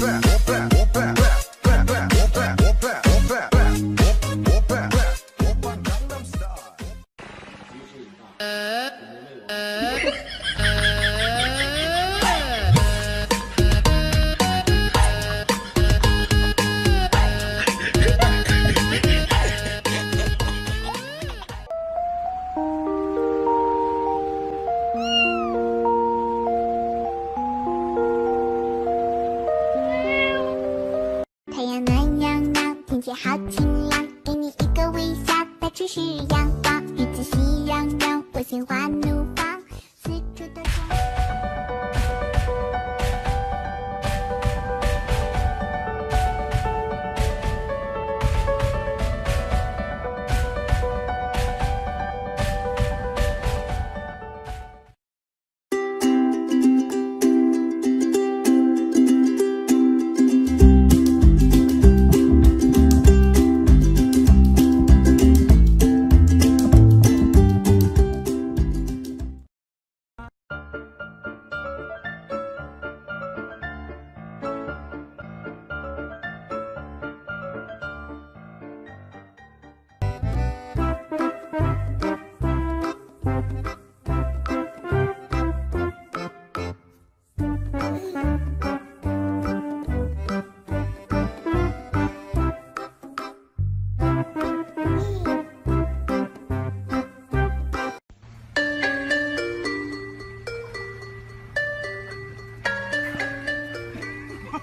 back. 好晴朗，给你一个微笑，带去是阳光，日子喜洋洋，我心花怒放。